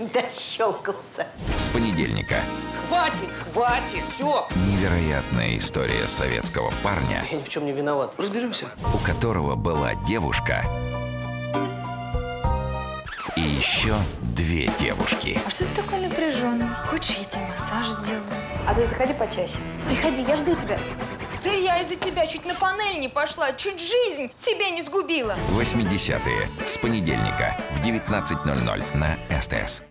Дощелкался. С понедельника. Хватит, хватит, все. Невероятная история советского парня, Я ни в чем не виноват. Разберемся. у которого была девушка и еще две девушки. А что ты такой напряженный? Хочешь, я тебе массаж сделаю? А ты заходи почаще. Приходи, я жду тебя. Да я из-за тебя чуть на панель не пошла, чуть жизнь себе не сгубила. 80-е. С понедельника в 19.00 на СТС.